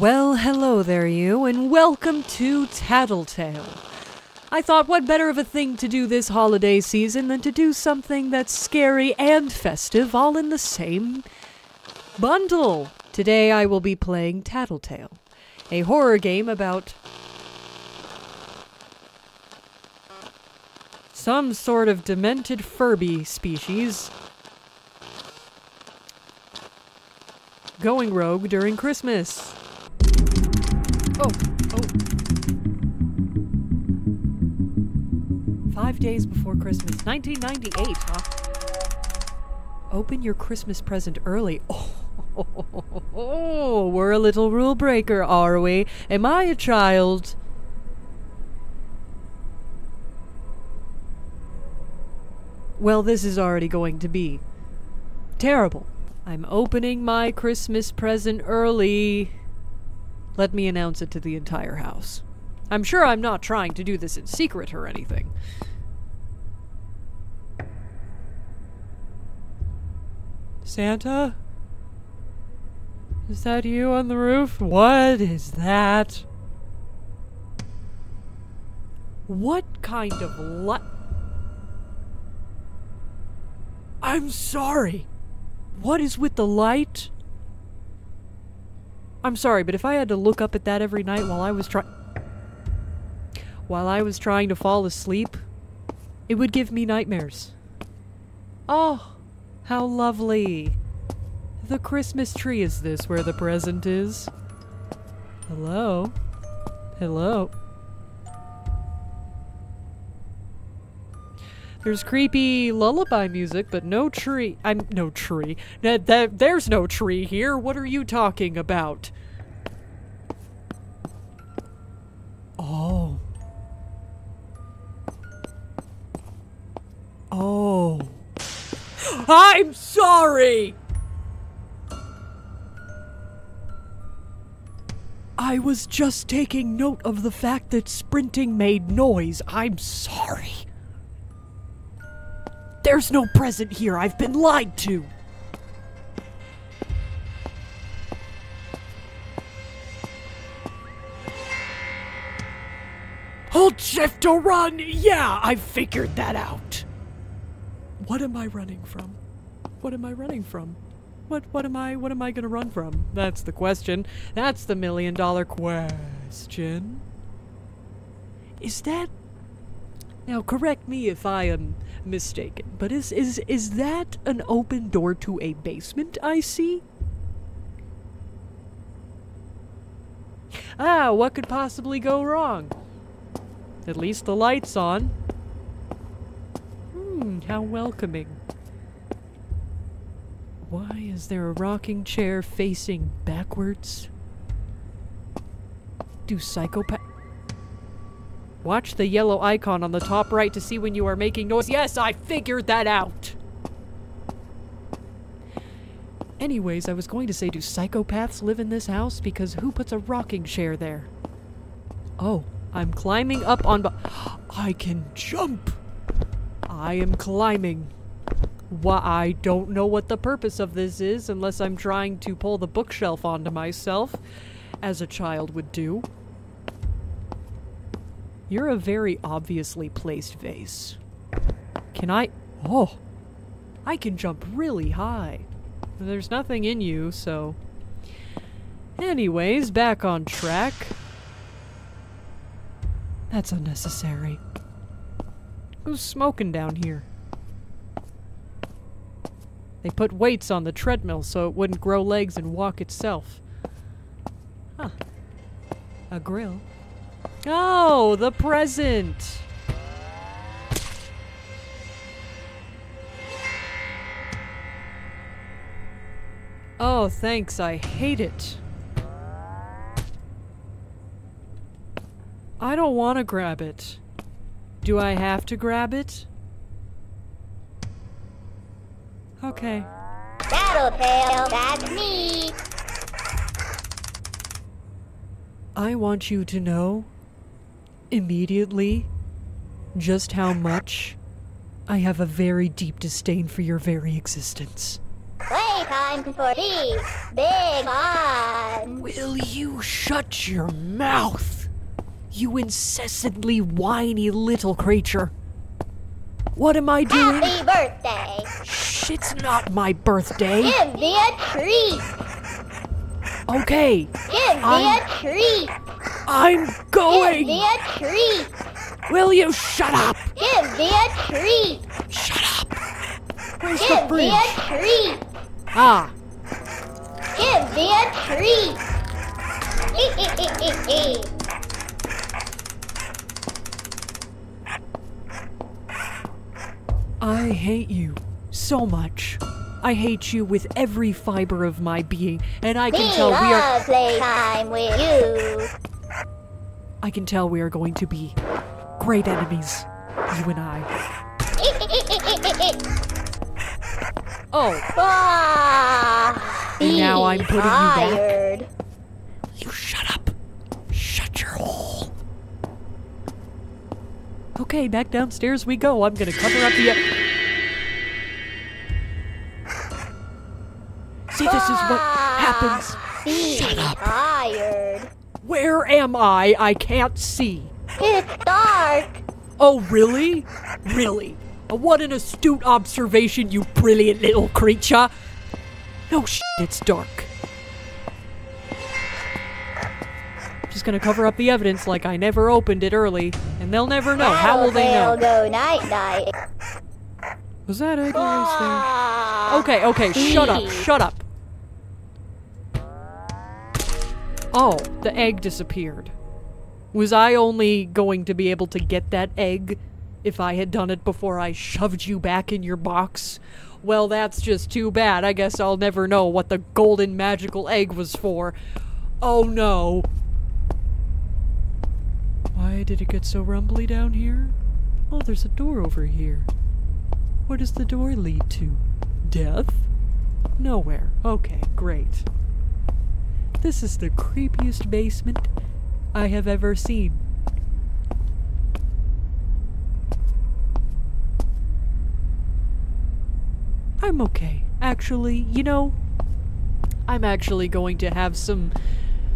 Well, hello there, you, and welcome to Tattletail. I thought what better of a thing to do this holiday season than to do something that's scary and festive all in the same bundle. Today I will be playing Tattletail, a horror game about some sort of demented Furby species going rogue during Christmas. Oh, oh. Five days before Christmas, 1998, huh? Open your Christmas present early. Oh, we're a little rule breaker, are we? Am I a child? Well, this is already going to be terrible. I'm opening my Christmas present early. Let me announce it to the entire house. I'm sure I'm not trying to do this in secret or anything. Santa? Is that you on the roof? What is that? What kind of li- I'm sorry. What is with the light? I'm sorry, but if I had to look up at that every night while I was trying while I was trying to fall asleep, it would give me nightmares. Oh, how lovely. The Christmas tree is this where the present is? Hello? Hello? There's creepy lullaby music, but no tree. I'm no tree. Th- th- there's no tree here. What are you talking about? Oh. Oh. I'm sorry! I was just taking note of the fact that sprinting made noise. I'm sorry. There's no present here. I've been lied to. Hold shift to run. Yeah, I figured that out. What am I running from? What am I running from? What what am I what am I going to run from? That's the question. That's the million dollar question. Is that Now correct me if I am mistaken, but is is is that an open door to a basement I see? Ah, what could possibly go wrong? At least the light's on. Hmm, how welcoming. Why is there a rocking chair facing backwards? Do psychopath. Watch the yellow icon on the top right to see when you are making noise. Yes, I figured that out! Anyways, I was going to say, do psychopaths live in this house? Because who puts a rocking chair there? Oh, I'm climbing up on. I can jump! I am climbing. Why, I don't know what the purpose of this is unless I'm trying to pull the bookshelf onto myself, as a child would do. You're a very obviously placed vase. Can I? Oh! I can jump really high. There's nothing in you, so. Anyways, back on track. That's unnecessary. Who's smoking down here? They put weights on the treadmill so it wouldn't grow legs and walk itself. Huh. A grill. Oh, the present! Oh, thanks. I hate it. I don't want to grab it. Do I have to grab it? Okay. Battle Tattletail, that's me. I want you to know immediately just how much I have a very deep disdain for your very existence. Playtime for these big fun. Will you shut your mouth? You incessantly whiny little creature. What am I doing? Happy birthday. Shh, it's not my birthday. Give me a treat. Okay, Give me I'm- a treat. I'm going. Give me a treat. Will you shut up? Give me a treat. Shut up. Where's the Give me a treat. Ah, Give me a treat. I hate you so much. I hate you with every fiber of my being, and I can Me tell we are love playtime with you. I can tell we are going to be great enemies, you and I. Oh, Ah, And now I'm putting you back. you shut up. Shut your hole. Okay, back downstairs we go. I'm gonna cover up the. See, this is what happens. Shut up. tired. Where am I? I can't see. It's dark. Oh, really? Really? What an astute observation, you brilliant little creature. No shit, it's dark. Just gonna cover up the evidence like I never opened it early, and they'll never know. How will they know? go night night. Was that egg always there? Ah, Okay, okay, shut up, shut up. Oh, the egg disappeared. Was I only going to be able to get that egg if I had done it before I shoved you back in your box? Well, that's just too bad. I guess I'll never know what the golden magical egg was for. Oh no. Why did it get so rumbly down here? Oh, there's a door over here. What does the door lead to? Death? Nowhere. Okay, great. This is the creepiest basement I have ever seen. I'm okay. Actually, you know, I'm actually going to have some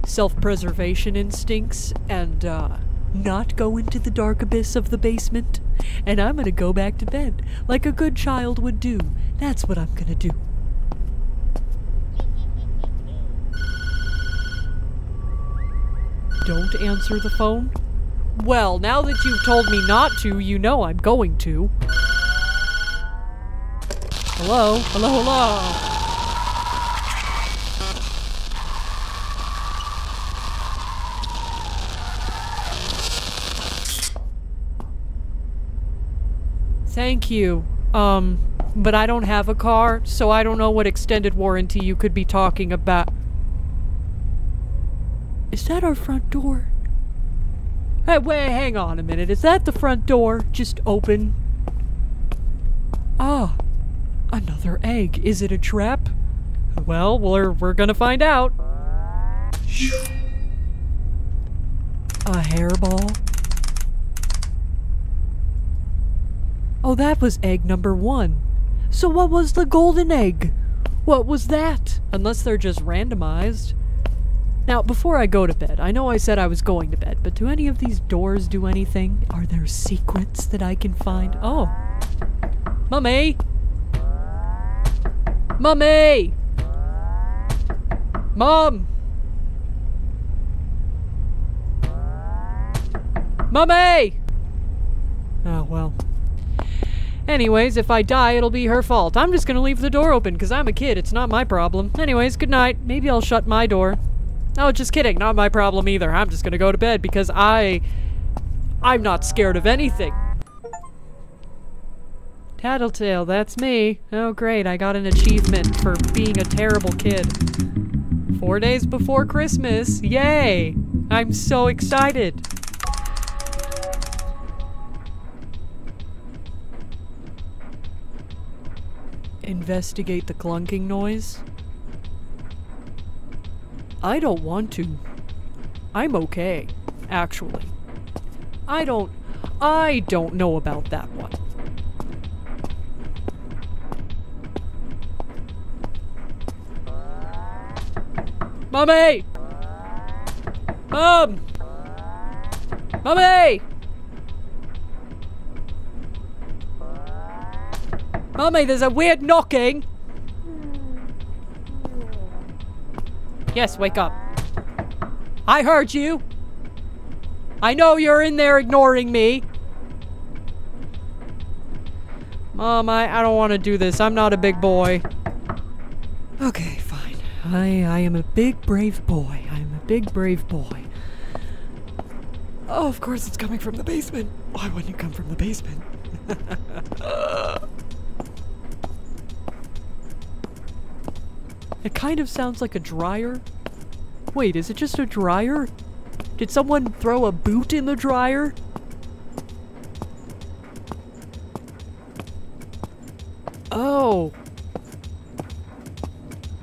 self preservation instincts and, uh, not go into the dark abyss of the basement. And I'm gonna go back to bed like a good child would do. That's what I'm gonna do. Don't answer the phone? Well, now that you've told me not to, you know I'm going to. Hello? Hello, hello? Thank you. Um, but I don't have a car, so I don't know what extended warranty you could be talking about. Is that our front door? Hey, wait, hang on a minute. Is that the front door? Just open. Ah, another egg. Is it a trap? Well, we're, we're gonna find out. A hairball? Oh, that was egg number one. So what was the golden egg? What was that? Unless they're just randomized. Now, before I go to bed, I know I said I was going to bed, but do any of these doors do anything? Are there secrets that I can find? Oh. Mummy! Mummy! Mom! Mummy! Oh, well. Anyways, if I die, it'll be her fault. I'm just gonna leave the door open because I'm a kid. It's not my problem. Anyways, good night. Maybe I'll shut my door. Oh, just kidding. Not my problem either. I'm just gonna go to bed because I. I'm not scared of anything. Tattletail, that's me. Oh, great. I got an achievement for being a terrible kid. Four days before Christmas. Yay! I'm so excited. Investigate the clunking noise? I don't want to. I'm okay, actually. I don't. I don't know about that one. Mommy! Mom! Mommy! Mommy, there's a weird knocking. Yes, wake up. I heard you. I know you're in there ignoring me. Mom, I, I don't want to do this. I'm not a big boy. Okay, fine. I I am a big brave boy. I am a big brave boy. Oh, of course it's coming from the basement. Why wouldn't it come from the basement? it kind of sounds like a dryer. Wait, is it just a dryer? Did someone throw a boot in the dryer? Oh.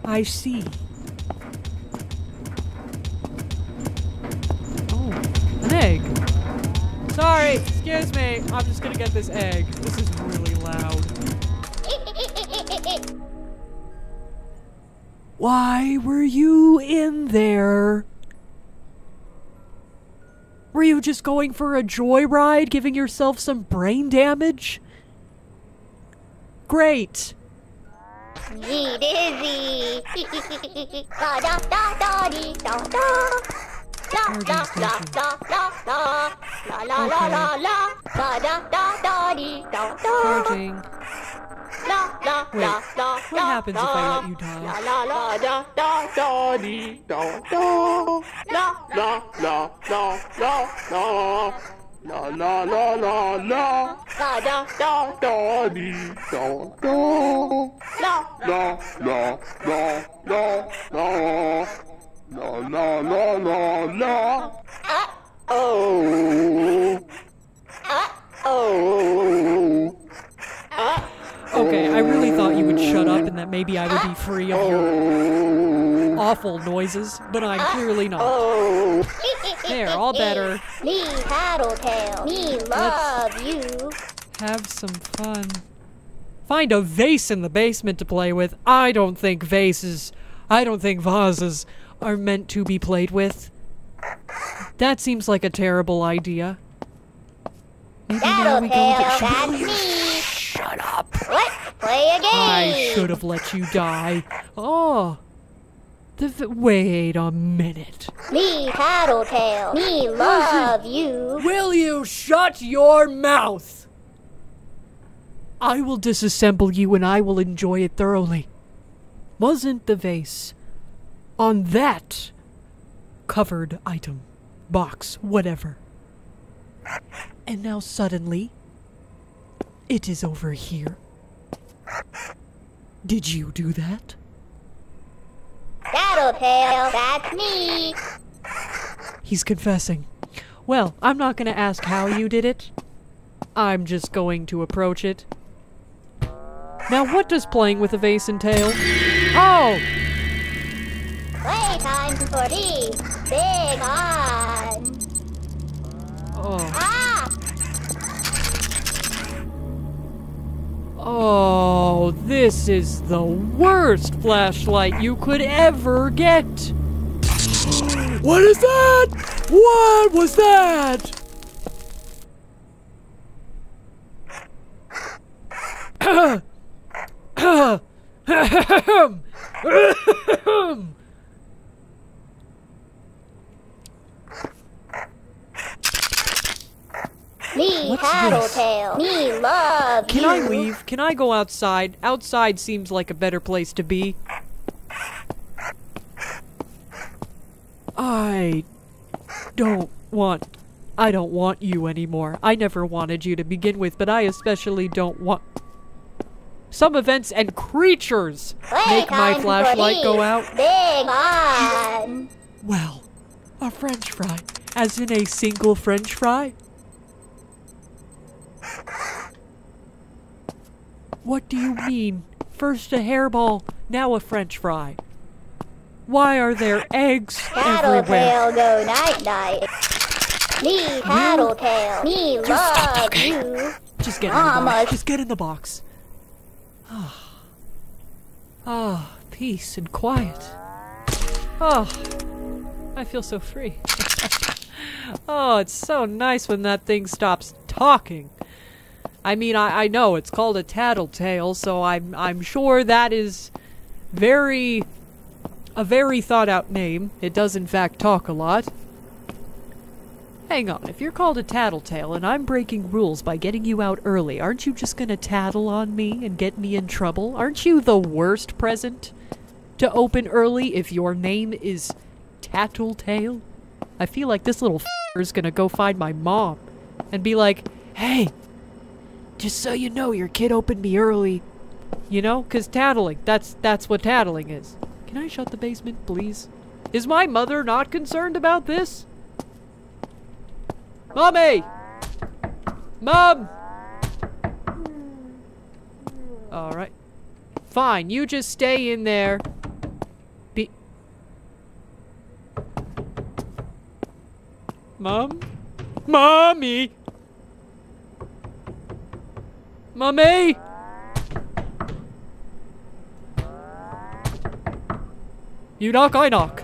I see. Oh, an egg. Sorry, excuse me. I'm just gonna get this egg. This is really loud. Why were you in there? Were you just going for a joyride, giving yourself some brain damage? Great. Me dizzy. da da da da dee da da. La la la la la la la la la la la da da da da dee da da. Charging. Wait, what happens if I let you die? la la la la la da da da da da da la la la la la la la la la la la ah oh ah oh Okay, I really thought you would shut up and that maybe I would be free of your oh awful noises, but I'm clearly not. oh There, all better. Me tattletail. Me love you. Have some fun. Find a vase in the basement to play with. I don't think vases, I don't think vases are meant to be played with. That seems like a terrible idea. Maybe now we go Tattletail, into that's Will you me. Shut up. Let's play a game. I should have let you die. Oh. The wait a minute. Me tattletail. Me love you. Will you shut your mouth? I will disassemble you and I will enjoy it thoroughly. Wasn't the vase on that covered item, box, whatever? And now suddenly, it is over here. Did you do that? Tattletail, that's me. He's confessing. Well, I'm not going to ask how you did it. I'm just going to approach it. Now, what does playing with a vase entail? Oh! Playtime for me. Big on. Oh. Oh, this is the worst flashlight you could ever get! What is that? What was that? Me What's this? tattletail. Me love Can you. I leave? Can I go outside? Outside seems like a better place to be. I don't want I don't want you anymore. I never wanted you to begin with, but I especially don't want some events and creatures make my flashlight go out. Big on. Well, a french fry. As in a single french fry? What do you mean? First a hairball, now a french fry. Why are there eggs everywhere? Tattletail go night night. Me tattletail. Me stop love talking. you. Just get in the box. Just get in the box. Ah, ah, peace and quiet. Ah, I feel so free. oh, it's so nice when that thing stops talking. I mean, I, I know it's called a tattletale, so I'm I'm sure that is very a very thought out name. It does in fact talk a lot. Hang on, if you're called a tattletale and I'm breaking rules by getting you out early, aren't you just gonna tattle on me and get me in trouble? Aren't you the worst present to open early if your name is Tattletail? I feel like this little f is gonna go find my mom and be like, hey, just so you know, your kid opened me early. You know, cause tattling, that's that's what tattling is. Can I shut the basement, please? Is my mother not concerned about this? Mommy! Mom! Alright. Fine, you just stay in there. Be- Mom? Mommy! Mommy! You knock, I knock.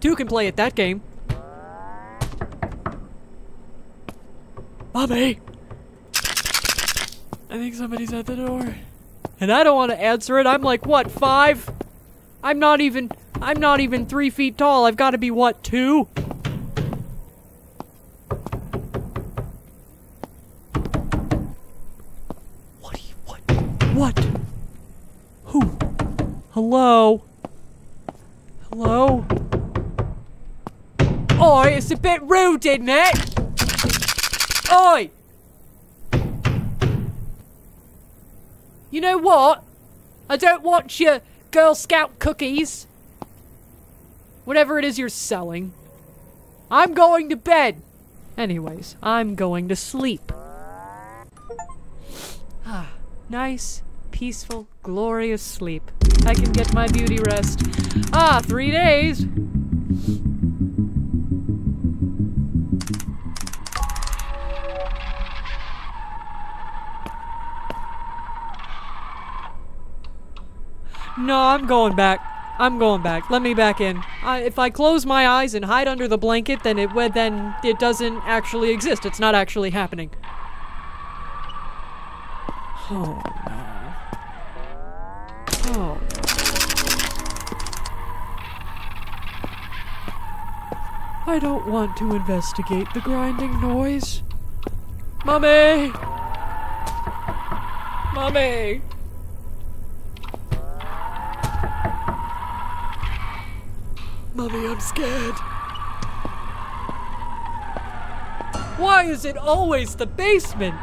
Two can play at that game. Mommy! I think somebody's at the door. And I don't want to answer it. I'm like, what, five? I'm not even, I'm not even three feet tall. I've got to be, what, two? Hello? Hello? Oh, it's a bit rude, isn't it? Oi! You know what? I don't want your Girl Scout cookies. Whatever it is you're selling. I'm going to bed. Anyways, I'm going to sleep. Ah, nice, peaceful, glorious sleep. I can get my beauty rest. Ah, three days. No, I'm going back. I'm going back. Let me back in. If I close my eyes and hide under the blanket, then it then it doesn't actually exist. It's not actually happening. Oh no. I don't want to investigate the grinding noise. Mummy! Mummy! Mummy, I'm scared. Why is it always the basement?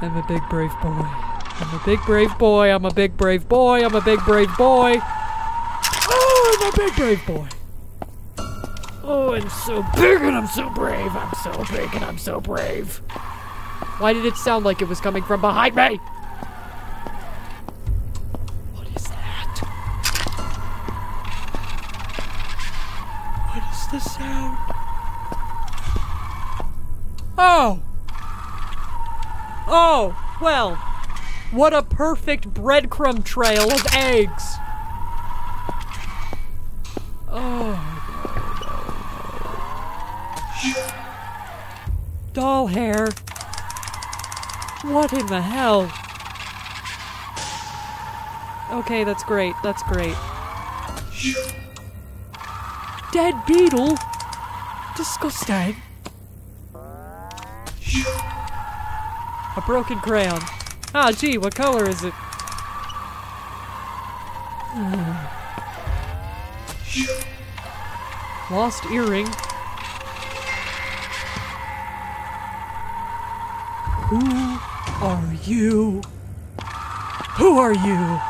I'm a big brave boy. I'm a big brave boy. I'm a big brave boy. I'm a big brave boy. Oh, I'm a big brave boy. Oh, I'm so big and I'm so brave. I'm so big and I'm so brave. Why did it sound like it was coming from behind me? What is that? What is the sound? Oh! Oh, well, what a perfect breadcrumb trail of eggs. Oh. Doll hair. What in the hell? Okay, that's great. That's great. Dead beetle? Disgusting. A broken crayon. Ah, gee, what color is it? Lost earring. Who are you? Who are you?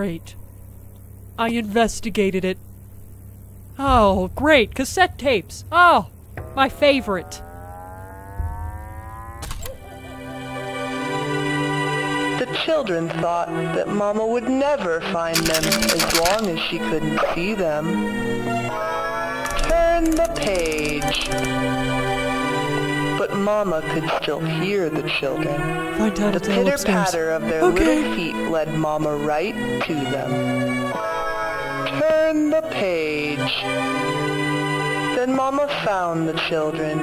Great. I investigated it. Oh, great. Cassette tapes. Oh, my favorite. The children thought that Mama would never find them as long as she couldn't see them. Turn the page. Mama could still hear the children. Find The Tattletail pitter-patter of their Okay. little feet led Mama right to them. Turn the page. Then Mama found the children,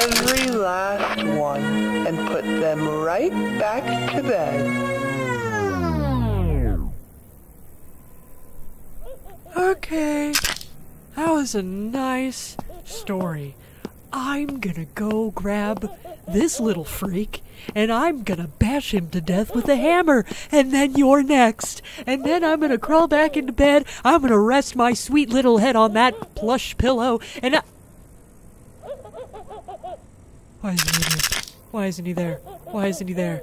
every last one, and put them right back to bed. Okay. That was a nice story. I'm gonna go grab this little freak and I'm gonna bash him to death with a hammer. And then you're next. And then I'm gonna crawl back into bed. I'm gonna rest my sweet little head on that plush pillow. And I. Why isn't he there? Why isn't he there? Why isn't he there?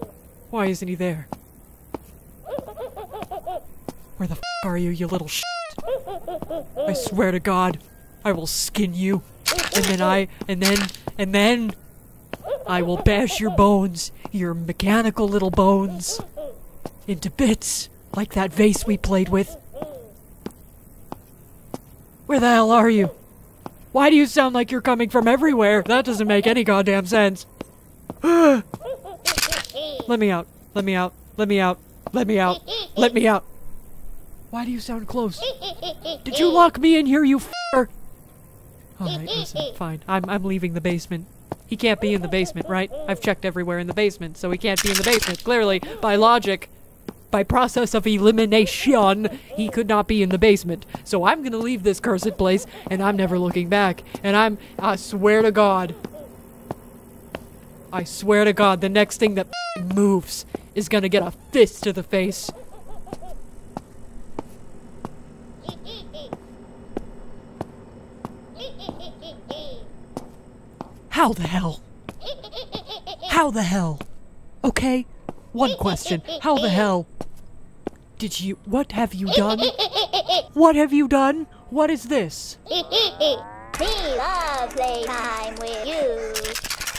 Why isn't he there? Where the f are you, you little sh? I swear to God, I will skin you, and then I, and then, and then, I will bash your bones, your mechanical little bones, into bits, like that vase we played with. Where the hell are you? Why do you sound like you're coming from everywhere? That doesn't make any goddamn sense. Let me out. Let me out. Let me out. Let me out. Let me out. Why do you sound close? Did you lock me in here, you? Alright, listen, fine. I'm, I'm leaving the basement. He can't be in the basement, right? I've checked everywhere in the basement, so he can't be in the basement. Clearly, by logic, by process of elimination, he could not be in the basement. So I'm gonna leave this cursed place, and I'm never looking back. And I'm, I swear to God, I swear to God, the next thing that moves is gonna get a fist to the face. How the hell? How the hell? Okay, one question. How the hell did you. What have you done? What have you done? What is this? Me love playtime with you.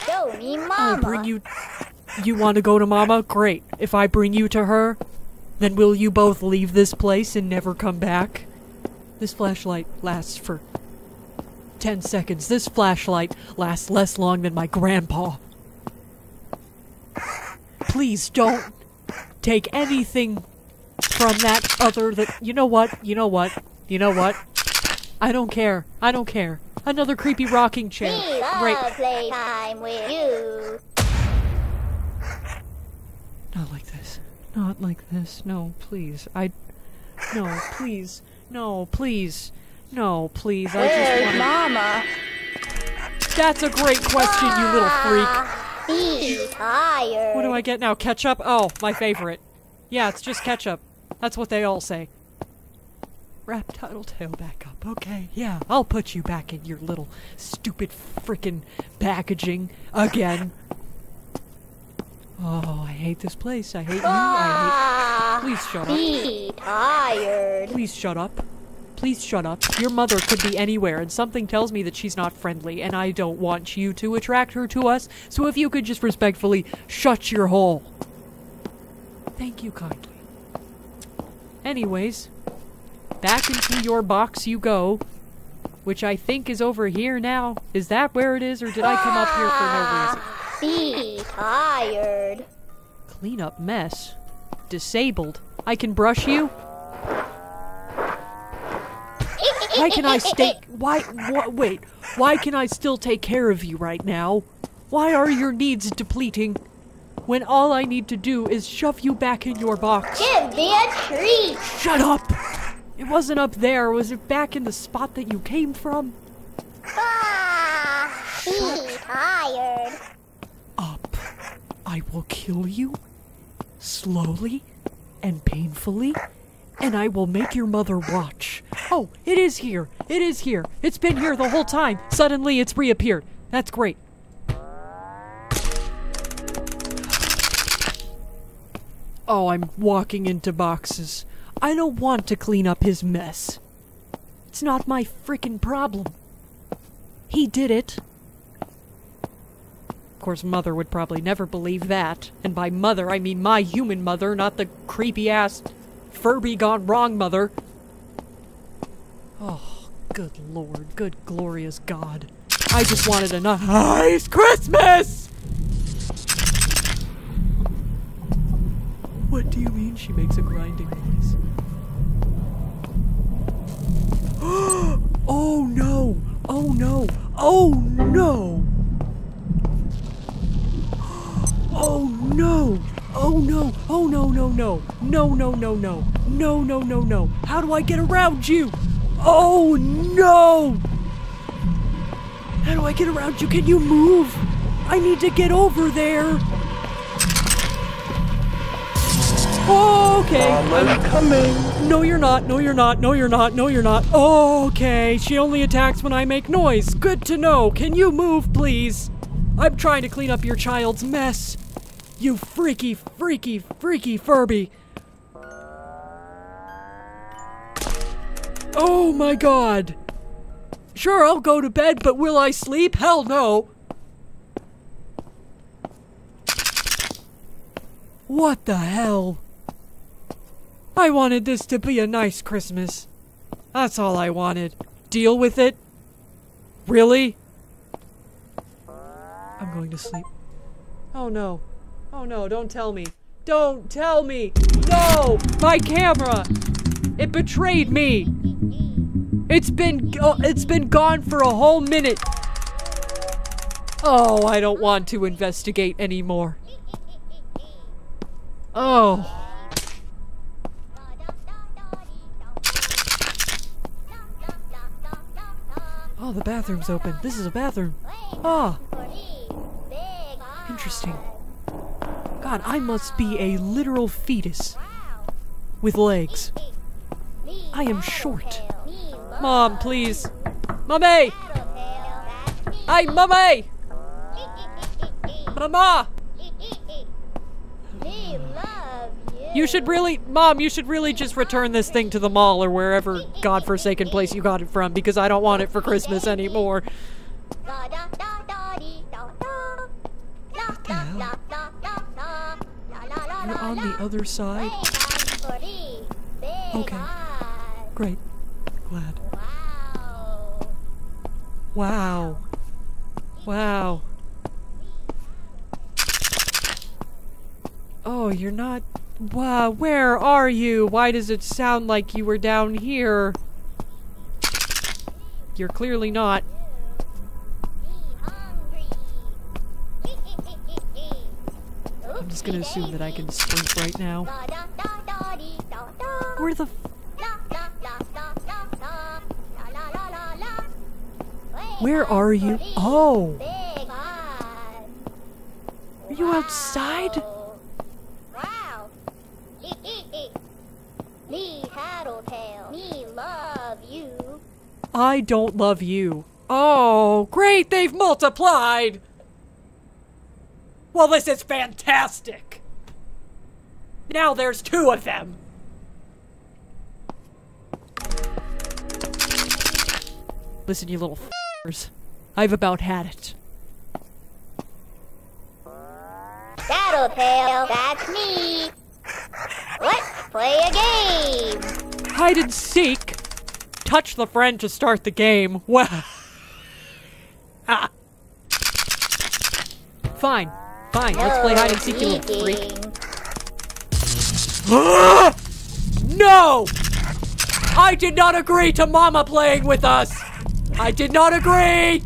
Show me I'll bring you. You want to go to Mama? Great. If I bring you to her, then will you both leave this place and never come back? This flashlight lasts for 10 seconds. This flashlight lasts less long than my grandpa. Please don't take anything from that other that. You know what? You know what? You know what? I don't care. I don't care. Another creepy rocking chair. Great. love playtime with you. Not like this. Not like this. No, please. I. No, please. No, please. No, please. I just Where's want mama? That's a great question, you little freak. Be tired. What do I get now? Ketchup? Oh, my favorite. Yeah, it's just ketchup. That's what they all say. Wrap Tattletail back up. Okay, yeah, I'll put you back in your little stupid frickin' packaging again. Oh, I hate this place. I hate you. I Ah, hate. Please shut up. be tired. Please shut up. Please shut up. Your mother could be anywhere, and something tells me that she's not friendly, and I don't want you to attract her to us, so if you could just respectfully shut your hole. Thank you kindly. Anyways, back into your box you go, which I think is over here now. Is that where it is, or did I come up here for no reason? Be tired. Clean up mess. Disabled. I can brush you? Why can I stay? Why? Wha wait. Why can I still take care of you right now? Why are your needs depleting? When all I need to do is shove you back in your box. Give me a treat. Shut up! It wasn't up there. Was it back in the spot that you came from? Ah, be tired. Up. I will kill you. Slowly and painfully. And I will make your mother watch. Oh, it is here. It is here. It's been here the whole time. Suddenly it's reappeared. That's great. Oh, I'm walking into boxes. I don't want to clean up his mess. It's not my frickin' problem. He did it. Of course, mother would probably never believe that. And by mother, I mean my human mother, not the creepy ass Furby gone wrong mother. Oh, good lord. Good glorious God. I just wanted a nice Christmas! What do you mean she makes a grinding noise? oh no! Oh no! Oh no! Oh no! Oh no! Oh no no no! No no no no! No no no no! How do I get around you? Oh no! How do I get around you? Can you move? I need to get over there. Okay. Mama's coming. No, you're not. No, you're not. No, you're not. No, you're not. Okay. She only attacks when I make noise. Good to know. Can you move, please? I'm trying to clean up your child's mess. You freaky, freaky, freaky Furby. Oh my god. Sure, I'll go to bed, but will I sleep? Hell no. What the hell? I wanted this to be a nice Christmas. That's all I wanted. Deal with it? Really? I'm going to sleep. Oh no. Oh no, don't tell me. Don't tell me! No! My camera! It betrayed me! It's been uh, it's been gone for a whole minute. Oh, I don't want to investigate anymore. Oh. Oh, the bathroom's open. This is a bathroom. Ah, interesting. God, I must be a literal fetus with legs. I am short. Mom, please. Mommy! Hey, mommy! Mama! You. You should really, Mom, you should really just return this thing to the mall or wherever godforsaken place you got it from because I don't want it for Christmas anymore. Other side? Big eyes for thee. Big Okay. Great. Glad. Wow. Wow. Wow. Oh, you're not. Wow, where are you? Why does it sound like you were down here? You're clearly not. I'm just gonna assume that I can sprint right now. Where the Where are you? Oh! Are you outside? I don't love you. Oh, great, they've multiplied! Well, this is fantastic! Now there's two of them! Listen, you little f***ers. I've about had it. Tattletail. That's me. Let's play a game. Hide and seek. Touch the friend to start the game. Well. ah. Fine. Fine, let's play hide and seek, you little freak. No! I did not agree to Mama playing with us! I did not agree!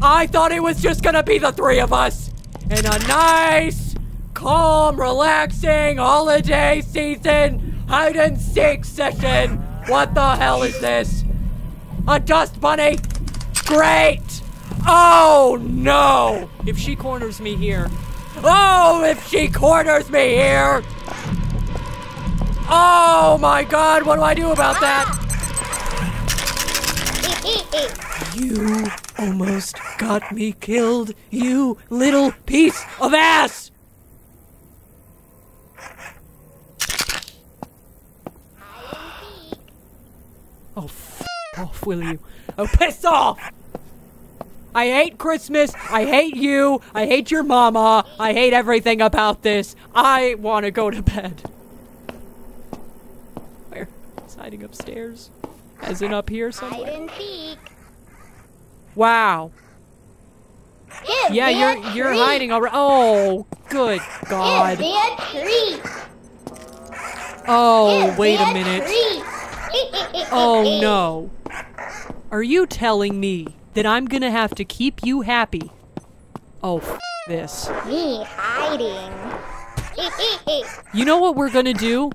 I thought it was just gonna be the three of us in a nice, calm, relaxing holiday season hide and seek session. What the hell is this? A dust bunny? Great! Oh no! If she corners me here. Oh, if she corners me here! Oh my god, what do I do about that? You almost got me killed, you little piece of ass! Oh, f off, will you? Oh, piss off! I hate Christmas. I hate you. I hate your mama. I hate everything about this. I want to go to bed. Where? It's hiding upstairs. As in up here Hide somewhere. and seek. Wow. Give Yeah, you're you're treat. hiding already. Oh, good Give God. me oh, a treat. Oh, Give wait me a minute. Oh no. Are you telling me that I'm gonna have to keep you happy? Oh, f- this. Me hiding. You know what we're gonna do?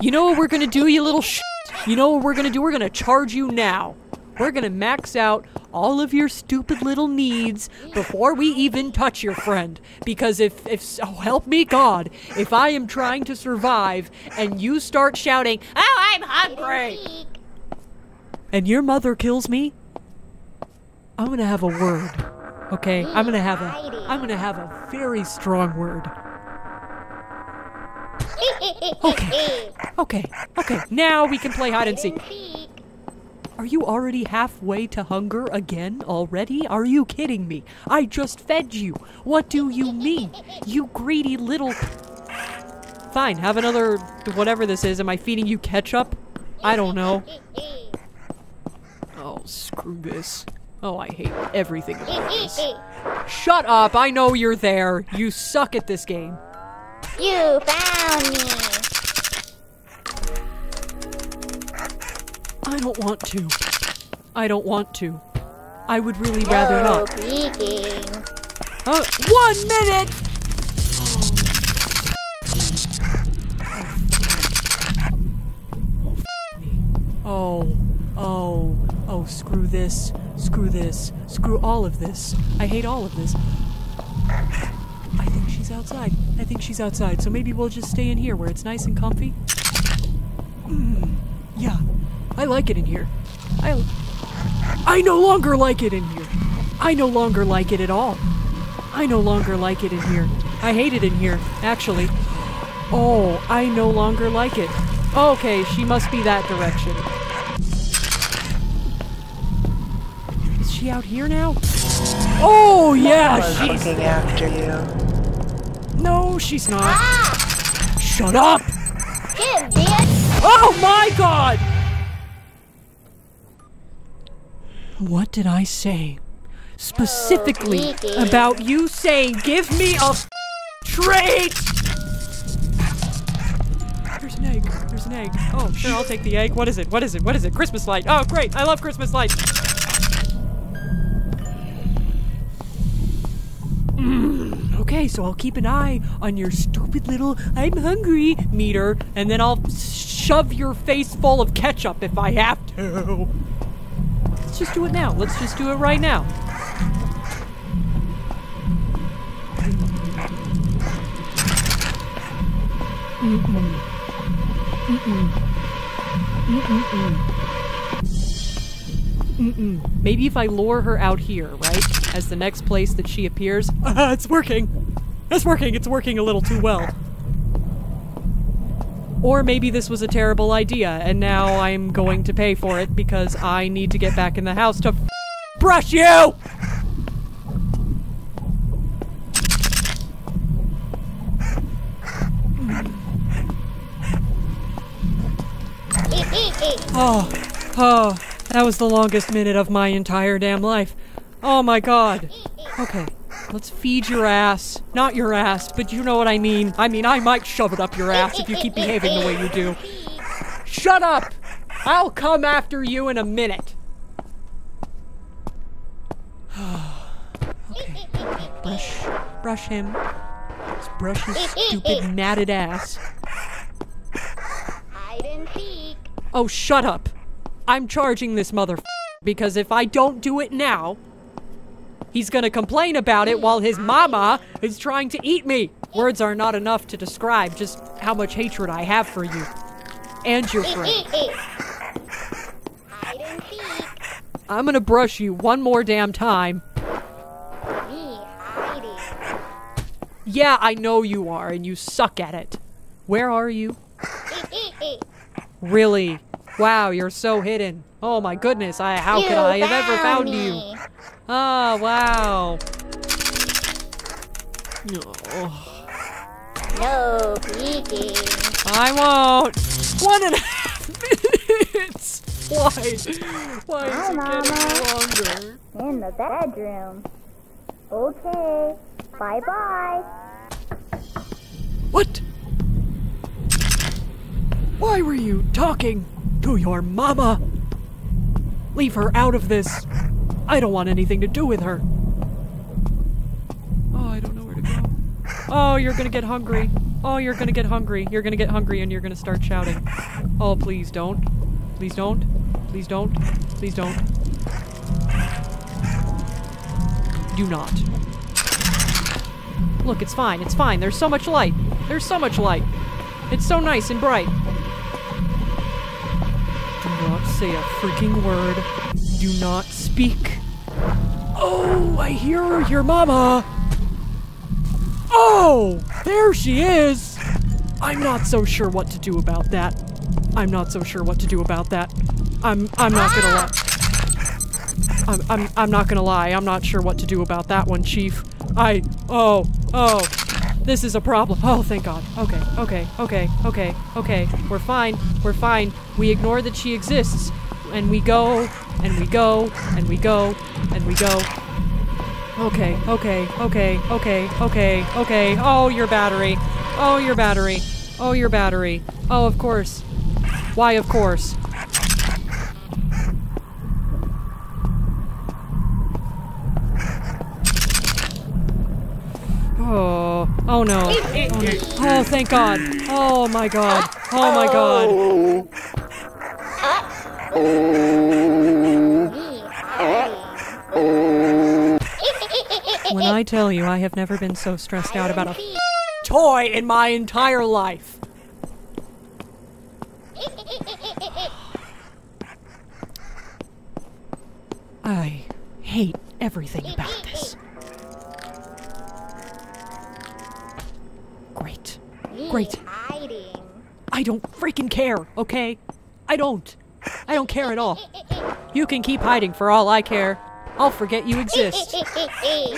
You know what we're gonna do, you little sh. You know what we're gonna do? We're gonna charge you now. We're gonna max out all of your stupid little needs before we even touch your friend. Because if, if, so oh, help me God, if I am trying to survive and you start shouting, Oh, I'm hungry! And your mother kills me, I'm gonna have a word. Okay? I'm gonna have a I'm gonna have a very strong word. Okay. Okay, okay, now we can play hide and seek. Seek. Are you already halfway to hunger again already? Are you kidding me? I just fed you. What do you mean? You greedy little. Fine, have another whatever this is. Am I feeding you ketchup? I don't know. Oh, screw this. Oh, I hate everything about this. Shut up! I know you're there. You suck at this game. You found me. I don't want to. I don't want to. I would really rather no not. peeking. Uh, one minute! Oh, oh, oh, oh, screw this, screw this, screw all of this. I hate all of this. I think she's outside. I think she's outside, so maybe we'll just stay in here where it's nice and comfy. Mm, yeah, I like it in here. I, I no longer like it in here. I no longer like it at all. I no longer like it in here. I hate it in here, actually. Oh, I no longer like it. Okay, she must be that direction. She out here now? Oh, yeah, was she's. looking after you. No, she's not. Ah! Shut up! Give me Oh my god! What did I say? Specifically Kiki. about you saying, give me a f- treat! There's an egg. There's an egg. Oh, sure, I'll take the egg. What is it? What is it? What is it? Christmas light. Oh, great. I love Christmas lights. Mm, okay, so I'll keep an eye on your stupid little I'm hungry meter, and then I'll shove your face full of ketchup if I have to. Let's just do it now. Let's just do it right now. Mm-mm. Maybe if I lure her out here, right? As the next place that she appears. Ah, it's working! It's working! It's working a little too well. Or maybe this was a terrible idea, and now I'm going to pay for it because I need to get back in the house to f- brush you! Oh, oh, that was the longest minute of my entire damn life. Oh my god. Okay, let's feed your ass. Not your ass, but you know what I mean. I mean, I might shove it up your ass if you keep behaving the way you do. Shut up! I'll come after you in a minute. okay, okay, brush, brush him. Let's brush his stupid matted ass. hide and seek. Oh, shut up. I'm charging this mother because if I don't do it now, he's gonna complain about it while his mama is trying to eat me. Words are not enough to describe just how much hatred I have for you and your friend. I'm gonna brush you one more damn time. Yeah, I know you are, and you suck at it. Where are you? Really? Wow, you're so hidden. Oh my goodness, I how could I have ever found me. you? Oh, wow. Oh, No peeking. I won't. One and a half minutes. Why? Why is it getting longer? In the bedroom. Okay. Bye bye. What? Why were you talking to your mama? Leave her out of this. I don't want anything to do with her. Oh, I don't know where to go. Oh, you're gonna get hungry. Oh, you're gonna get hungry. You're gonna get hungry and you're gonna start shouting. Oh, please don't. Please don't. Please don't. Please don't. Do not. Look, it's fine. It's fine. There's so much light. There's so much light. It's so nice and bright. Say a freaking word. Do not speak. Oh, I hear your mama. Oh, there she is. I'm not so sure what to do about that. I'm not so sure what to do about that. I'm I'm not gonna ah! lie. I'm, I'm, I'm not gonna lie, I'm not sure what to do about that one, Chief. I. Oh, oh. This is a problem. Oh, thank God. Okay, okay, okay, okay, okay. We're fine, we're fine. We ignore that she exists. And we go, and we go, and we go, and we go. Okay, okay, okay, okay, okay, okay. Oh, your battery. Oh, your battery. Oh, your battery. Oh, of course. Why, of course. Oh, oh no. Oh, no. oh, thank God. Oh my God. Oh my God. When I tell you I have never been so stressed out about a toy in my entire life. I hate everything about this. Great. Great. Hiding. I don't freaking care, okay? I don't. I don't care at all. You can keep hiding for all I care. I'll forget you exist.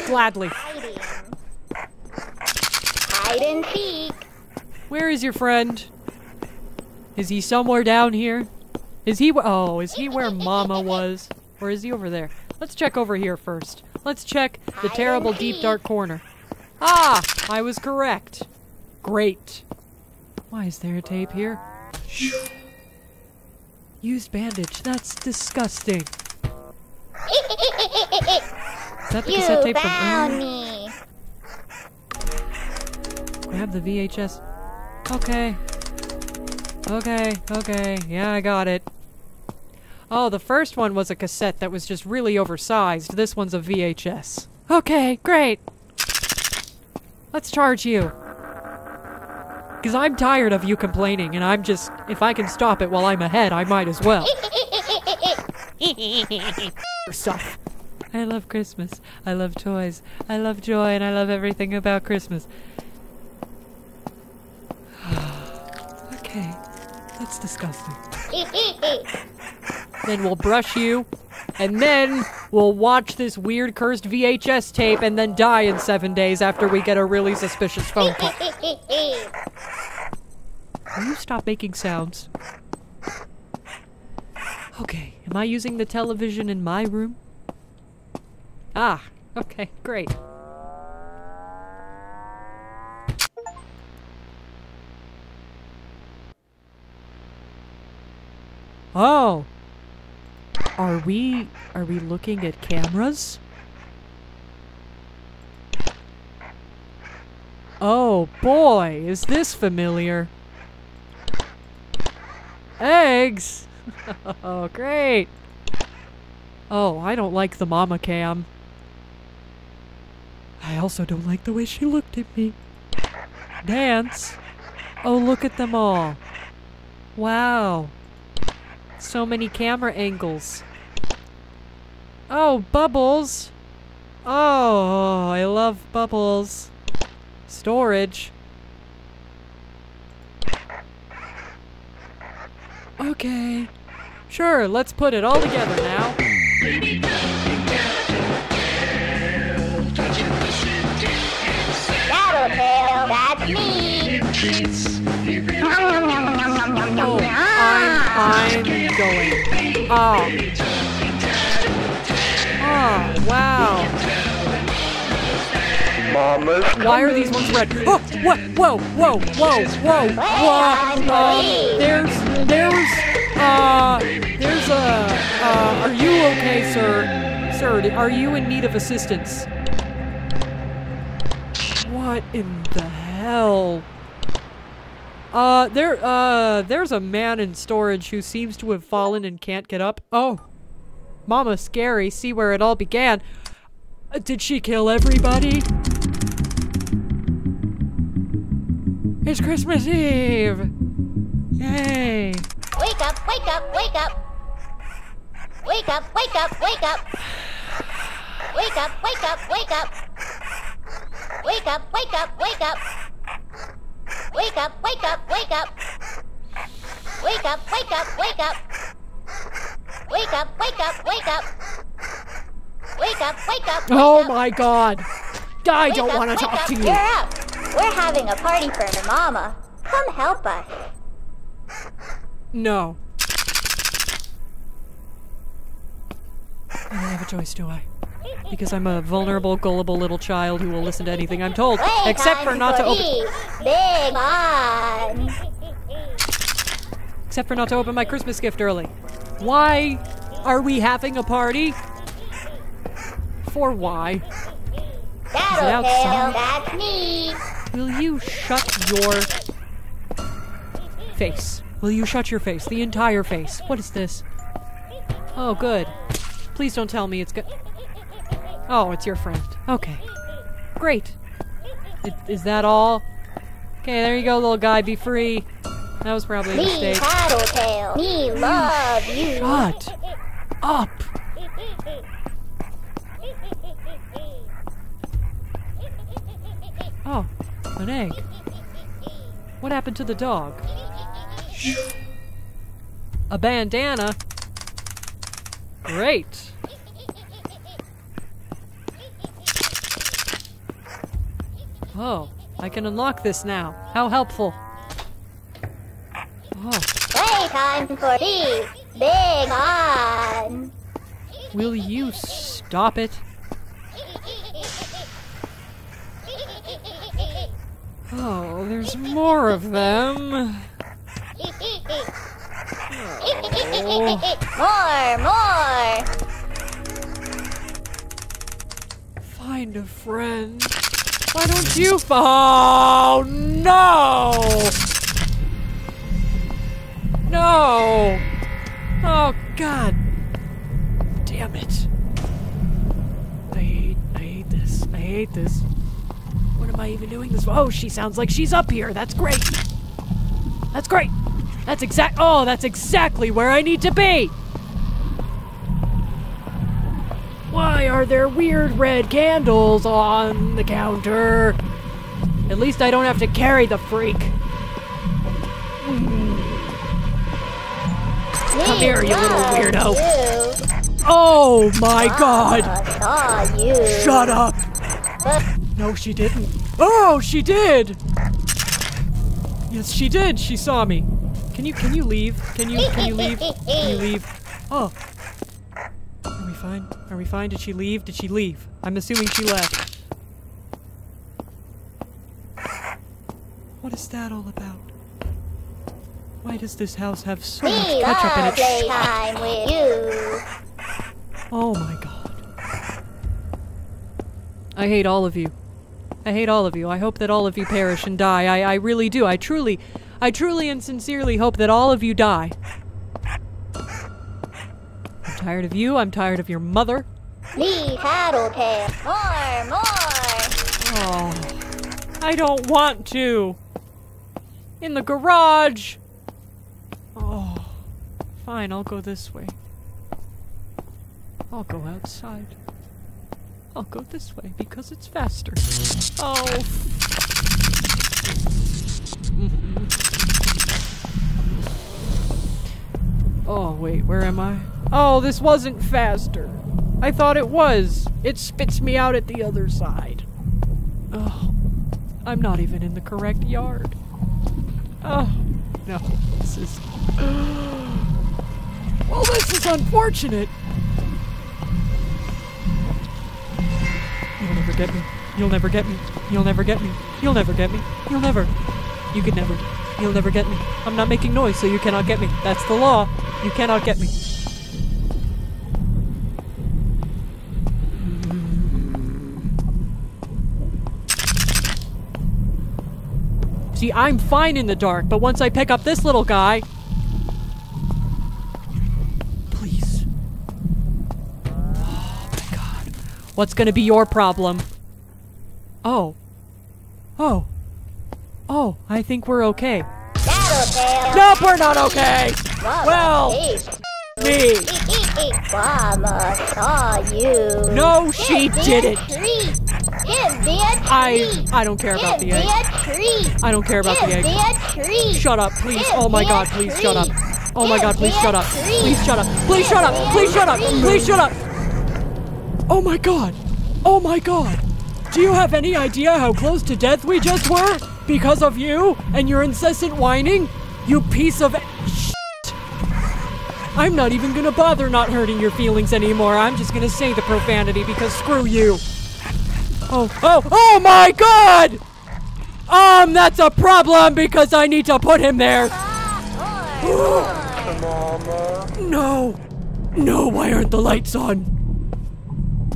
Gladly. Hide and seek. Where is your friend? Is he somewhere down here? Is he? Oh, is he where Mama was, or is he over there? Let's check over here first. Let's check the terrible deep dark corner. Ah, I was correct. Great. Why is there a tape here? Used bandage. That's disgusting. Is that the You cassette tape from found earlier? me. Grab the VHS. Okay. Okay, okay. Yeah, I got it. Oh, the first one was a cassette that was just really oversized. This one's a VHS. Okay, great. Let's charge you. Because I'm tired of you complaining, and I'm just. If I can stop it while I'm ahead, I might as well. Stuff. I love Christmas. I love toys. I love joy, and I love everything about Christmas. okay, that's disgusting. Then we'll brush you, and then we'll watch this weird cursed VHS tape and then die in seven days after we get a really suspicious phone call. Will you stop making sounds? Okay, am I using the television in my room? Ah, okay, great. Oh. Are we are we looking at cameras? Oh boy, is this familiar? Eggs! oh, great! Oh, I don't like the mama cam. I also don't like the way she looked at me. Dance? Oh, look at them all. Wow. So many camera angles. Oh, bubbles! Oh, I love bubbles. Storage. Okay. Sure, let's put it all together now. Going. Oh. Oh, wow. Mama's Why are these ones red? Oh, what? Whoa, whoa, whoa, whoa, whoa. Um, there's, there's, uh, there's a, uh, are you okay, sir? Sir, are you in need of assistance? What in the hell? Uh, there, uh, there's a man in storage who seems to have fallen and can't get up. Oh, Mama, scary. See where it all began. Uh, did she kill everybody? It's Christmas Eve! Yay! Wake up, wake up, wake up. Wake up, wake up, wake up. Wake up, wake up, wake up. Wake up, wake up, wake up. Wake up, wake up, wake up. Wake up, wake up, wake up. Wake up, wake up, wake up. Wake up, wake up. wake Oh up. my god! I Wake don't want to talk up, to you! You're up. We're having a party for the mama. Come help us. No. I don't have a choice, do I? Because I'm a vulnerable, gullible little child who will listen to anything I'm told, except for not to open. Big. Except for not to open my Christmas gift early. Why are we having a party? For why? Tattletail, outside? that's me. Will you shut your face? Will you shut your face? The entire face. What is this? Oh, good. Please don't tell me it's good. Oh, it's your friend. Okay. Great. I- Is that all? Okay, there you go, little guy. Be free. That was probably a Me, mistake. Tattletail. Me, love you. Shut up. Oh, an egg. What happened to the dog? A bandana? Great. Oh, I can unlock this now. How helpful. Oh, Playtime for the Big one. will you stop it? Oh, there's more of them. Oh. More, more. Find a friend. Why don't you? Oh no! No! Oh God! Damn it! I hate. I hate this. I hate this. What am I even doing this? Oh, she sounds like she's up here. That's great. That's great. That's exact. Oh, that's exactly where I need to be. Why are there weird red candles on the counter? At least I don't have to carry the freak. Come here, you little weirdo. You. Oh my god! I saw you. Shut up! No, she didn't. Oh, she did! Yes, she did. She saw me. Can you can you leave? Can you can you leave? Can you leave? Oh. Are we fine? Are we fine? Did she leave? Did she leave? I'm assuming she left. What is that all about? Why does this house have so We much ketchup in it? playtime with you. Oh my god. I hate all of you. I hate all of you. I hope that all of you perish and die. I, I really do. I truly, I truly and sincerely hope that all of you die. I'm tired of you. I'm tired of your mother. Me, Tattletail. More, more. Oh, I don't want to. In the garage. Oh, fine. I'll go this way. I'll go outside. I'll go this way because it's faster. Oh. Mm-hmm. oh, wait, where am I? Oh, this wasn't faster. I thought it was. It spits me out at the other side. Oh, I'm not even in the correct yard. Oh, no. This is. Well, this is unfortunate. You'll never get me. You'll never get me. You'll never get me. You'll never get me. You'll never. You could never. You'll never get me. I'm not making noise, so you cannot get me. That's the law. You cannot get me. See, I'm fine in the dark, but once I pick up this little guy. Please. Oh my god. What's gonna be your problem? Oh. Oh. Oh, I think we're okay. Tattletail. Nope, we're not okay! Mama Well, me! Mama saw you. No, she Give me a didn't! Give me a I treat. I don't care about Give the me egg. a treat. I don't care about Give the egg. me a treat. Shut up, please. Give Oh my god, please shut up. Oh my god, please shut up. Please shut up. Please shut up. Please shut up. Please shut up. Oh my god. Oh my god. Do you have any idea how close to death we just were? Because of you and your incessant whining? You piece of shit. I'm not even gonna bother not hurting your feelings anymore. I'm just gonna say the profanity because screw you. Oh, oh, oh my god! Um, that's a problem because I need to put him there. No. No, why aren't the lights on?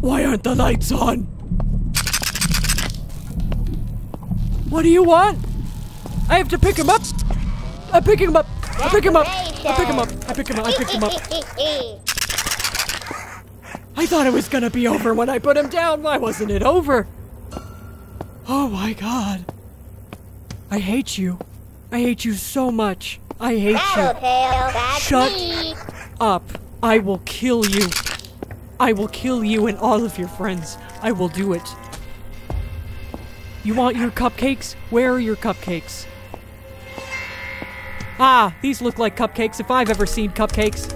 Why aren't the lights on? What do you want? I have to pick him up. I'm picking him up. I pick him up. I pick him up. I pick him up. I pick him up. I thought it was gonna be over when I put him down. Why wasn't it over? Oh my god. I hate you. I hate you so much. I hate you. Shut me. up. I will kill you. I will kill you and all of your friends. I will do it. You want your cupcakes? Where are your cupcakes? Ah, these look like cupcakes if I've ever seen cupcakes.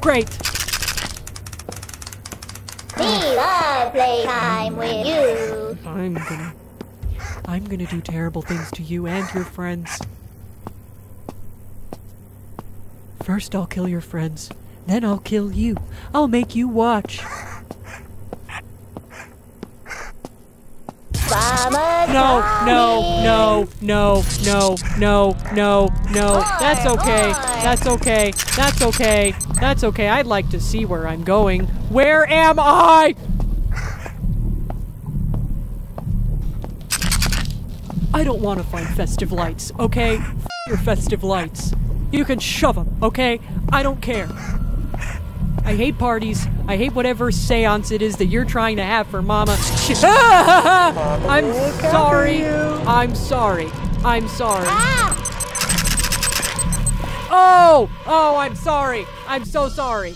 Great. We love playtime with you. I'm gonna. I'm gonna do terrible things to you and your friends. First, I'll kill your friends. Then I'll kill you. I'll make you watch. No, no, no, no, no, no, no, no. That's okay. That's okay. That's okay. That's okay. I'd like to see where I'm going. Where am I? I don't want to find festive lights, okay? F- your festive lights. You can shove them, okay? I don't care. I hate parties. I hate whatever seance it is that you're trying to have for Mama. Sh- I'm sorry. I'm sorry. I'm sorry. Ah! Oh! Oh, I'm sorry. I'm so sorry.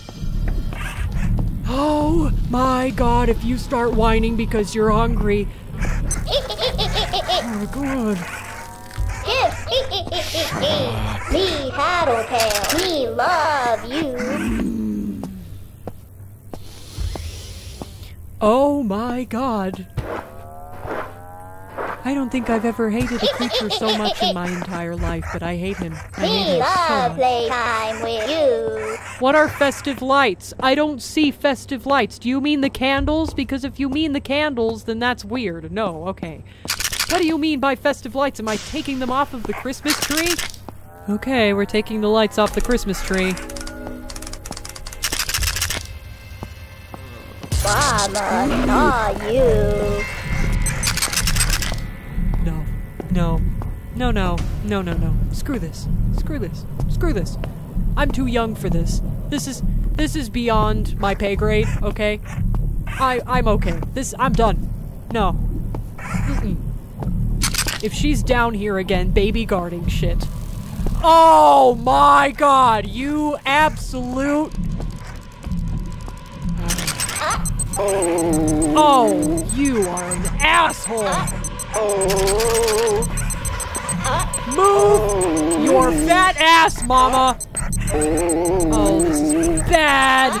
Oh my god, if you start whining because you're hungry. Oh god. me, Tattletail. We love you. Oh my god. I don't think I've ever hated a creature so much in my entire life, but I hate him. I hate We him so love much. playtime with you. What are festive lights? I don't see festive lights. Do you mean the candles? Because if you mean the candles, then that's weird. No, okay. What do you mean by festive lights? Am I taking them off of the Christmas tree? Okay, we're taking the lights off the Christmas tree. Mama saw you. No, no, no, no, no, no, no. Screw this. Screw this. Screw this. I'm too young for this. This is this is beyond my pay grade. Okay, I I'm okay. This I'm done. No. Mm-mm. If she's down here again, baby guarding shit. Oh my god, you absolute. Oh, you are an asshole. Move your fat ass, mama. Oh, this is bad.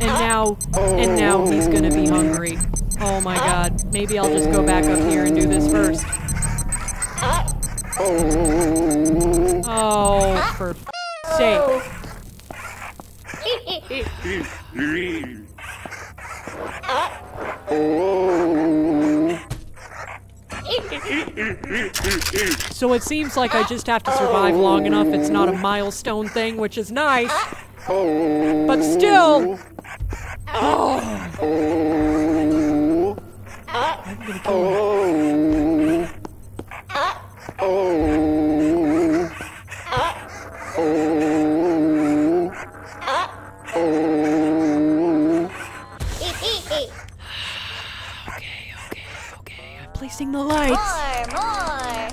And now, and now he's gonna be hungry. Oh my god. Maybe I'll just go back up here and do this first. Oh. For sake. So it seems like I just have to survive long enough. It's not a milestone thing, which is nice. But still. Oh, Oh. I'm gonna kill him. Oh. Oh. Oh. Oh. Okay, okay, okay. I'm placing the lights. More, more.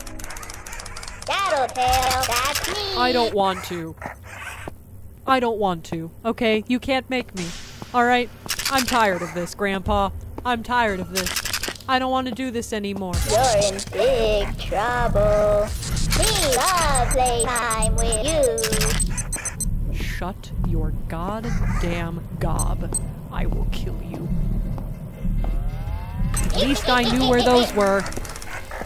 That'll tell. That's me. I don't want to. I don't want to. Okay, you can't make me. Alright? I'm tired of this, Grandpa. I'm tired of this. I don't want to do this anymore. You're in big trouble. We love playtime with you. Shut your goddamn gob. I will kill you. At least I knew where those were.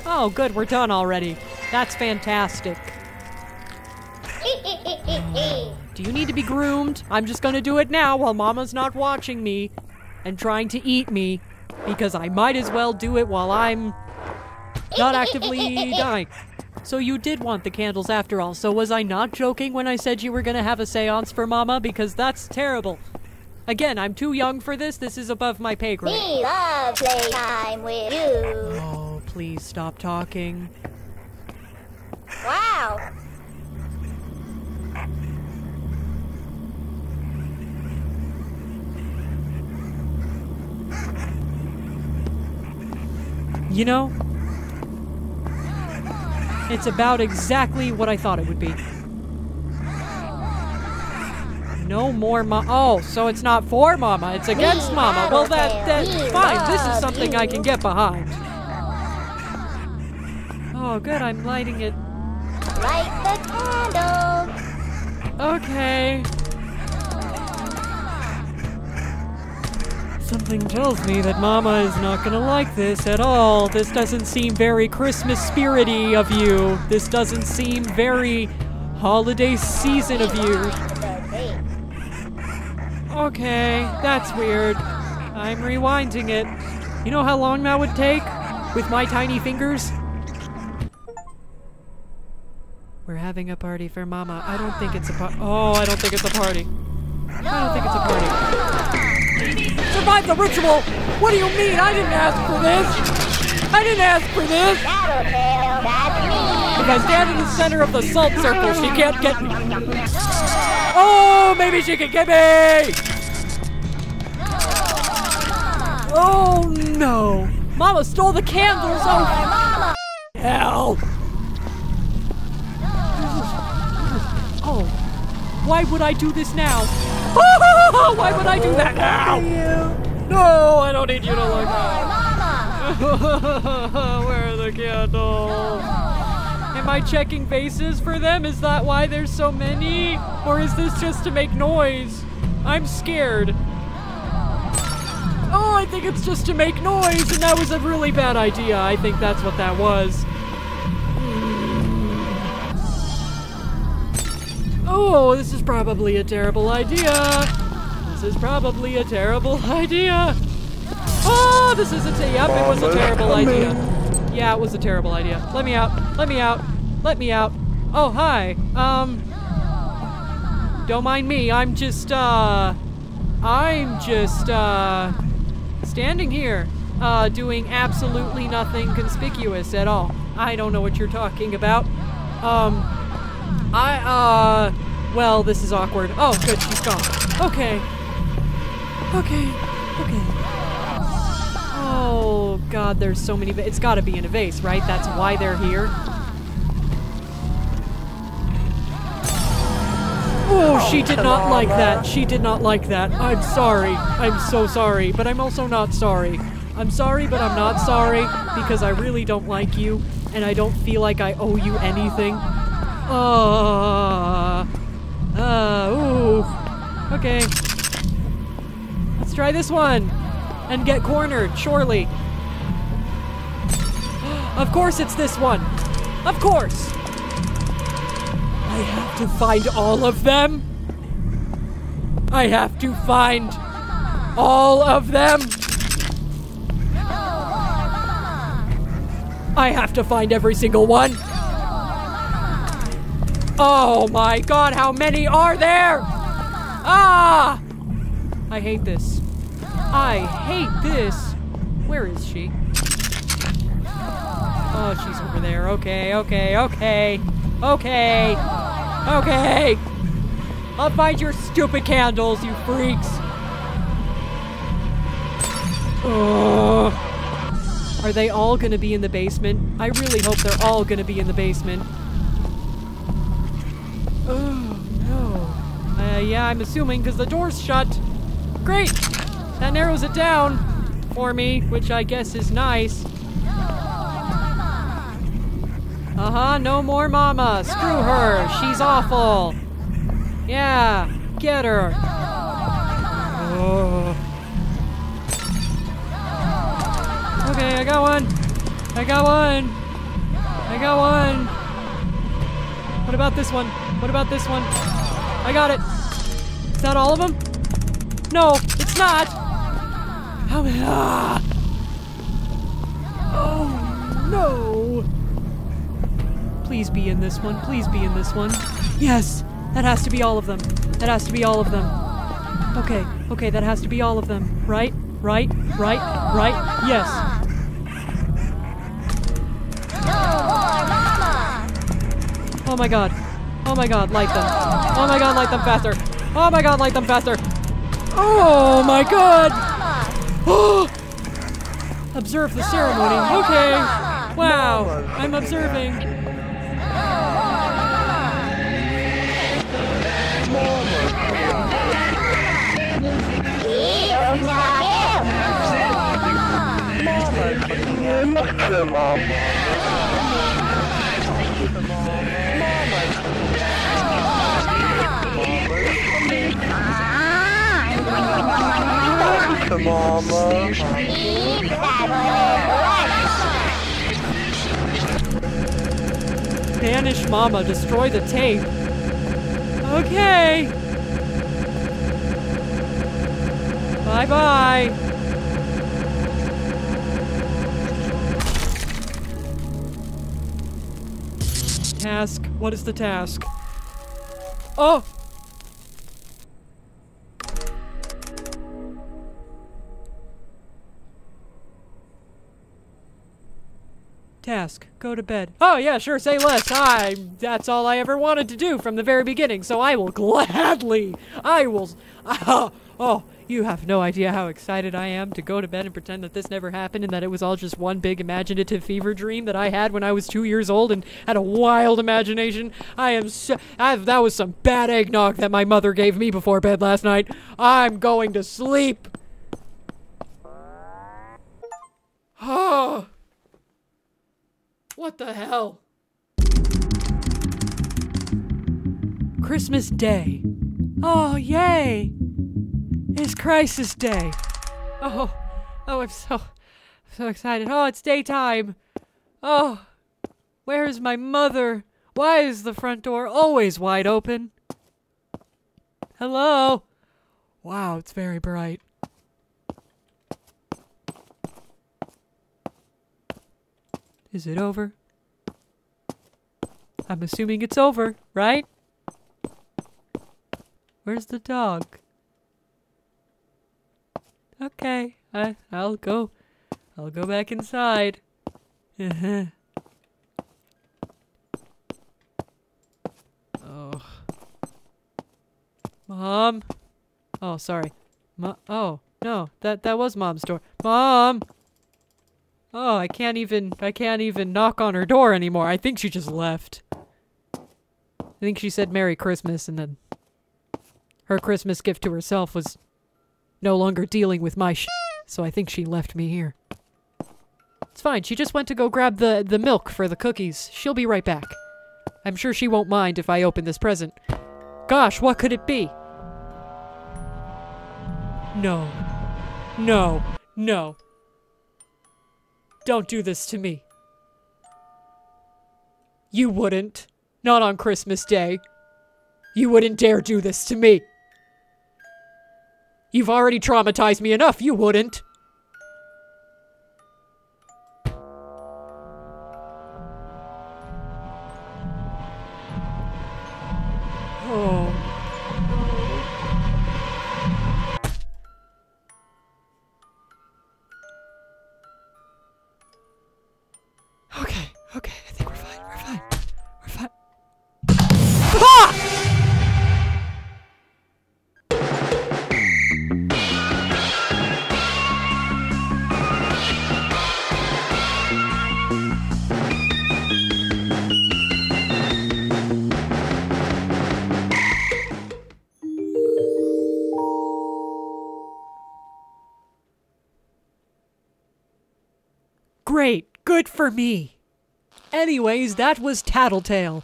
Oh, good, we're done already. That's fantastic. Do you need to be groomed? I'm just gonna do it now while Mama's not watching me and trying to eat me because I might as well do it while I'm not actively dying. So you did want the candles after all. So was I not joking when I said you were gonna have a seance for Mama? Because that's terrible. Again, I'm too young for this. This is above my pay grade. We love playtime with you. Oh, please stop talking. Wow. You know, it's about exactly what I thought it would be. No more ma- Oh, so it's not for Mama, it's against Mama. Well, that that's fine. This is something I can get behind. Oh, good. I'm lighting it. Light the candles. Okay. Something tells me that Mama is not gonna like this at all. This doesn't seem very Christmas spirity of you. This doesn't seem very holiday season of you. Okay, that's weird. I'm rewinding it. You know how long that would take? With my tiny fingers? We're having a party for Mama. I don't think it's a par- Oh, I don't think it's a party. I don't think it's a party. Survive the ritual! What do you mean? I didn't ask for this! I didn't ask for this! If I stand in the center of the salt circle, she can't get me. Oh, maybe she can get me! Oh no! Mama stole the candles! Oh, hell! Oh, why would I do this now? why would I do that now? No, I don't need you to look at. Where are the candles? Am I checking faces for them? Is that why there's so many? Or is this just to make noise? I'm scared. Oh, I think it's just to make noise, and that was a really bad idea. I think that's what that was. Oh, this is probably a terrible idea. This is probably a terrible idea. Oh, this is a yep, it was a terrible idea. Yeah, it was a terrible idea. Let me out. Let me out. Let me out. Oh, hi. Um Don't mind me. I'm just uh I'm just uh standing here uh doing absolutely nothing conspicuous at all. I don't know what you're talking about. Um I, uh, well, this is awkward. Oh, good, she's gone. Okay. Okay. Okay. Oh, God, there's so many. It's gotta be in a vase, right? That's why they're here. Oh, she did not like that. She did not like that. I'm sorry. I'm so sorry. But I'm also not sorry. I'm sorry, but I'm not sorry because I really don't like you and I don't feel like I owe you anything. Uh, uh, ooh. Okay. Let's try this one. And get cornered, surely. Of course it's this one. Of course. I have to find all of them. I have to find all of them. I have to find every single one. Oh my god, how many are there? Ah! I hate this. I hate this. Where is she? Oh, she's over there. Okay, okay, okay. Okay. Okay. I'll find your stupid candles, you freaks. Ugh. Are they all gonna be in the basement? I really hope they're all gonna be in the basement. Oh, no. Uh, yeah, I'm assuming because the door's shut. Great! That narrows it down for me, which I guess is nice. Uh huh, no more mama. Screw her. She's awful. Yeah, get her. Oh. Okay, I got one. I got one. I got one. What about this one? What about this one? I got it. Is that all of them? No, it's not. How? Ah. Oh no. Please be in this one. Please be in this one. Yes, that has to be all of them. That has to be all of them. Okay, okay, that has to be all of them. Right? Right? Right? Right? Yes. Oh my god. Oh my god, light them. Oh my god, light them faster. Oh my god, light them faster. Oh my god. Observe the ceremony. Okay. Wow. I'm observing. Mama. Banish Mama. Destroy the tape. Okay. Bye bye. Task. What is the task? Oh! Task. Go to bed. Oh, yeah, sure, say less. I, that's all I ever wanted to do from the very beginning, so I will gladly, I will, oh, oh, you have no idea how excited I am to go to bed and pretend that this never happened and that it was all just one big imaginative fever dream that I had when I was two years old and had a wild imagination. I am so, I, that was some bad eggnog that my mother gave me before bed last night. I'm going to sleep. Oh. What the hell? Christmas Day. Oh, yay! It's Crisis Day. Oh, oh, I'm so, so excited. Oh, it's daytime. Oh, where's my mother? Why is the front door always wide open? Hello? Wow, it's very bright. Is it over? I'm assuming it's over, right? Where's the dog? Okay, I I'll go. I'll go back inside. Uh-huh. oh. Mom. Oh, sorry. Mo- oh, no. That that was mom's door. Mom. Oh, I can't even I can't even knock on her door anymore. I think she just left. I think she said Merry Christmas and then her Christmas gift to herself was no longer dealing with my sh so I think she left me here. It's fine. She just went to go grab the the milk for the cookies. She'll be right back. I'm sure she won't mind if I open this present. Gosh, what could it be? No. No. No. Don't do this to me. You wouldn't. Not on Christmas Day. You wouldn't dare do this to me. You've already traumatized me enough. You wouldn't. Oh. Good for me. Anyways, that was Tattletail.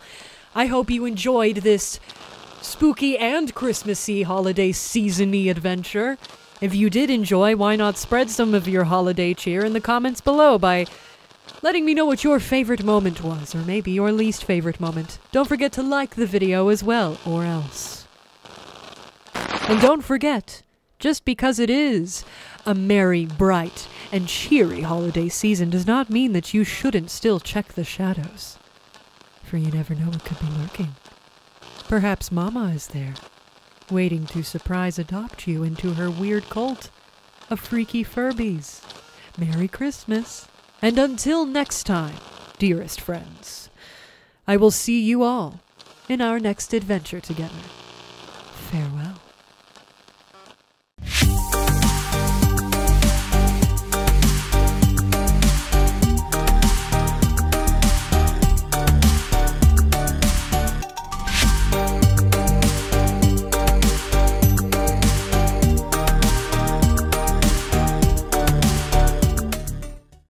I hope you enjoyed this spooky and Christmassy holiday seasony adventure. If you did enjoy, why not spread some of your holiday cheer in the comments below by letting me know what your favorite moment was, or maybe your least favorite moment. Don't forget to like the video as well, or else. And don't forget, just because it is a merry, bright, and cheery holiday season does not mean that you shouldn't still check the shadows. For you never know what could be lurking. Perhaps Mama is there, waiting to surprise adopt you into her weird cult of freaky Furbies. Merry Christmas. And until next time, dearest friends, I will see you all in our next adventure together.